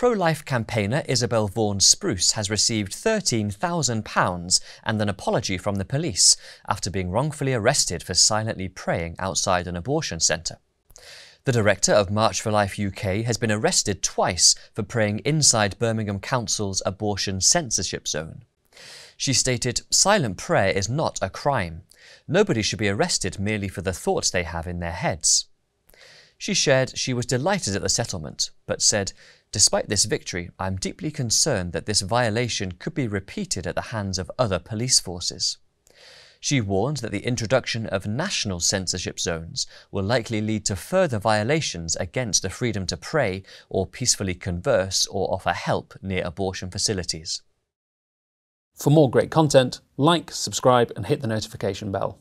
pro life campaigner Isabel Vaughan Spruce has received £13,000 and an apology from the police after being wrongfully arrested for silently praying outside an abortion centre. The director of March for Life UK has been arrested twice for praying inside Birmingham Council's abortion censorship zone. She stated, Silent prayer is not a crime. Nobody should be arrested merely for the thoughts they have in their heads. She shared she was delighted at the settlement, but said, Despite this victory, I am deeply concerned that this violation could be repeated at the hands of other police forces. She warned that the introduction of national censorship zones will likely lead to further violations against the freedom to pray or peacefully converse or offer help near abortion facilities. For more great content, like, subscribe, and hit the notification bell.